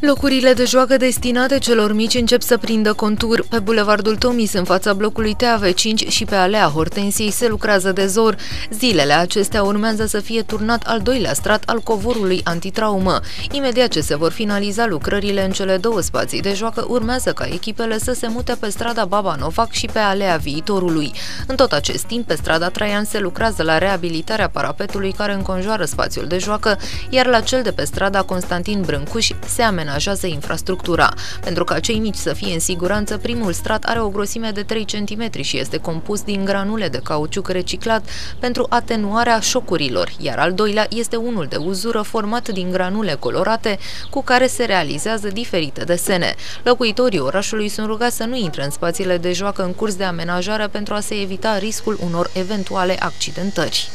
Locurile de joacă destinate celor mici încep să prindă contur. Pe bulevardul Tomis, în fața blocului TAV5 și pe alea Hortensiei se lucrează de zor. Zilele acestea urmează să fie turnat al doilea strat al covorului antitraumă. Imediat ce se vor finaliza lucrările în cele două spații de joacă, urmează ca echipele să se mute pe strada Baba Novac și pe alea viitorului. În tot acest timp, pe strada Traian se lucrează la reabilitarea parapetului care înconjoară spațiul de joacă, iar la cel de pe strada Constantin Brâncuș se amenează amenajează infrastructura. Pentru ca cei mici să fie în siguranță, primul strat are o grosime de 3 cm și este compus din granule de cauciuc reciclat pentru atenuarea șocurilor, iar al doilea este unul de uzură format din granule colorate cu care se realizează diferite desene. Locuitorii orașului sunt rugați să nu intre în spațiile de joacă în curs de amenajare pentru a se evita riscul unor eventuale accidentări.